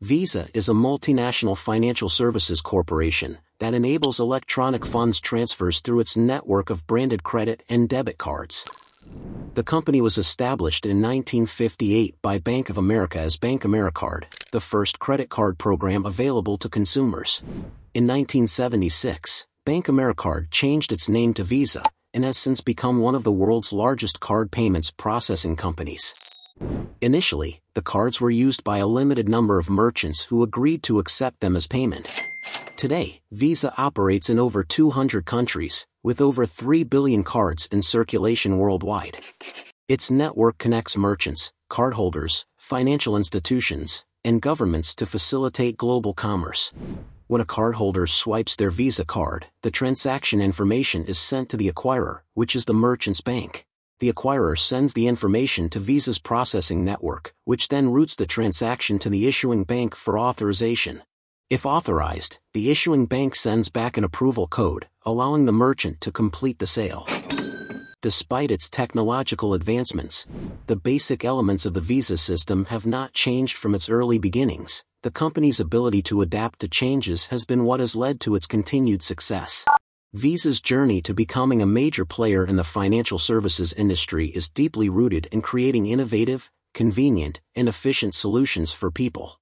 Visa is a multinational financial services corporation that enables electronic funds transfers through its network of branded credit and debit cards. The company was established in 1958 by Bank of America as Bank AmeriCard, the first credit card program available to consumers. In 1976, Bank AmeriCard changed its name to Visa, and has since become one of the world's largest card payments processing companies. Initially, the cards were used by a limited number of merchants who agreed to accept them as payment. Today, Visa operates in over 200 countries, with over 3 billion cards in circulation worldwide. Its network connects merchants, cardholders, financial institutions, and governments to facilitate global commerce. When a cardholder swipes their Visa card, the transaction information is sent to the acquirer, which is the merchant's bank. The acquirer sends the information to Visa's processing network, which then routes the transaction to the issuing bank for authorization. If authorized, the issuing bank sends back an approval code, allowing the merchant to complete the sale. Despite its technological advancements, the basic elements of the Visa system have not changed from its early beginnings. The company's ability to adapt to changes has been what has led to its continued success. Visa's journey to becoming a major player in the financial services industry is deeply rooted in creating innovative, convenient, and efficient solutions for people.